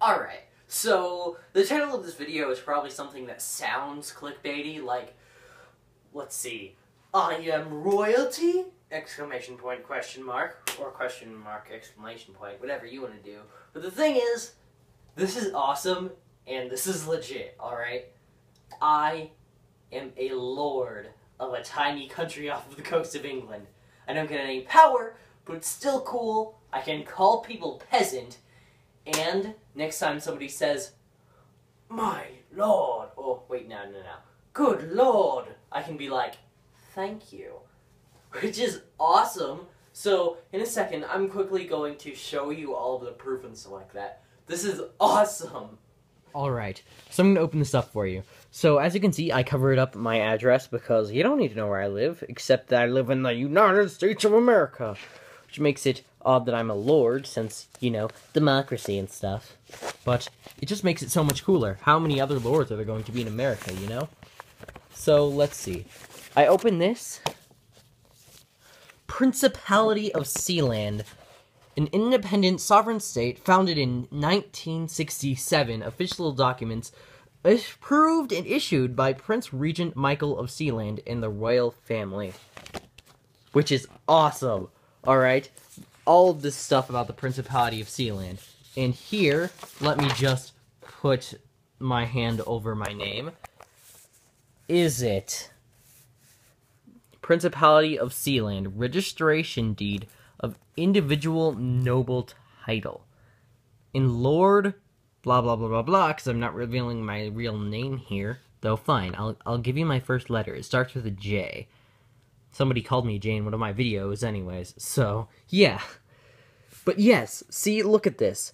Alright, so the title of this video is probably something that sounds clickbaity, like, let's see, I am royalty? Exclamation point, question mark, or question mark, exclamation point, whatever you want to do. But the thing is, this is awesome, and this is legit, alright? I am a lord of a tiny country off of the coast of England. I don't get any power, but it's still cool. I can call people peasant, and next time somebody says, My lord, oh, wait, no, no, no, good lord, I can be like, Thank you. Which is awesome. So, in a second, I'm quickly going to show you all of the proof and stuff like that. This is awesome. Alright, so I'm to open this up for you. So, as you can see, I covered up my address because you don't need to know where I live, except that I live in the United States of America. Which makes it odd that I'm a lord, since, you know, democracy and stuff. But it just makes it so much cooler. How many other lords are there going to be in America, you know? So, let's see. I open this. Principality of Sealand an independent sovereign state founded in 1967, official documents approved and issued by Prince Regent Michael of Sealand and the royal family. Which is awesome. Alright? All of this stuff about the Principality of Sealand. And here, let me just put my hand over my name. Is it Principality of Sealand registration deed of individual noble title. In Lord blah blah blah blah blah, because I'm not revealing my real name here. Though fine, I'll I'll give you my first letter. It starts with a J. Somebody called me Jane one of my videos anyways, so yeah. But yes, see look at this.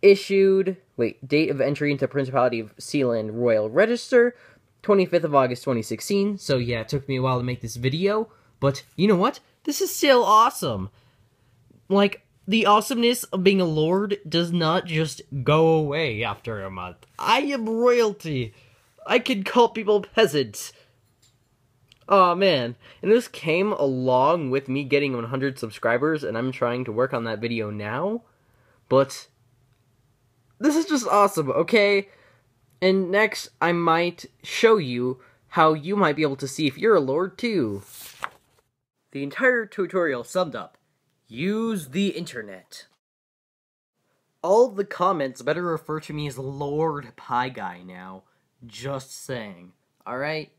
Issued wait, date of entry into Principality of Sealand Royal Register, 25th of August 2016. So yeah, it took me a while to make this video, but you know what? This is still awesome like the awesomeness of being a lord does not just go away after a month. I am royalty. I can call people peasants. Oh man, and this came along with me getting 100 subscribers, and I'm trying to work on that video now. But this is just awesome, okay? And next, I might show you how you might be able to see if you're a lord too. The entire tutorial summed up. Use the internet. All the comments better refer to me as Lord Pie Guy now. Just saying. Alright?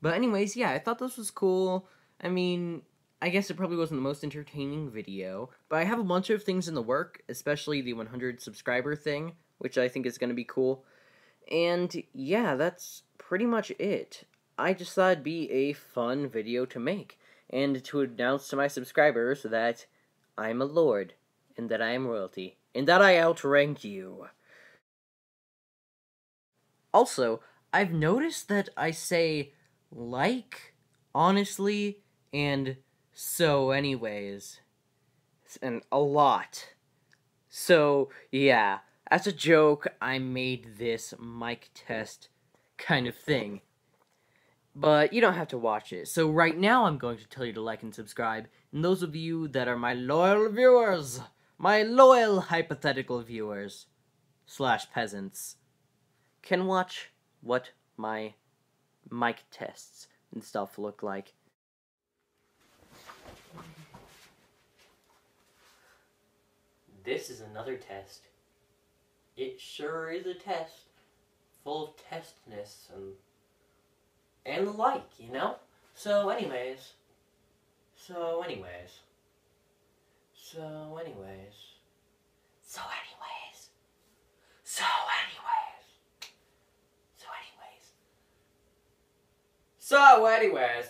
But anyways, yeah, I thought this was cool. I mean, I guess it probably wasn't the most entertaining video, but I have a bunch of things in the work, especially the 100 subscriber thing, which I think is going to be cool. And yeah, that's pretty much it. I just thought it'd be a fun video to make and to announce to my subscribers that I'm a lord, and that I am royalty, and that I outrank you. Also, I've noticed that I say like, honestly, and so anyways, and a lot. So, yeah, as a joke, I made this mic test kind of thing but you don't have to watch it. So right now I'm going to tell you to like and subscribe, and those of you that are my loyal viewers, my loyal hypothetical viewers, slash peasants, can watch what my mic tests and stuff look like. This is another test. It sure is a test, full of testness and and the like, you know? So anyways, so anyways, so anyways, so anyways, so anyways, so anyways, so anyways,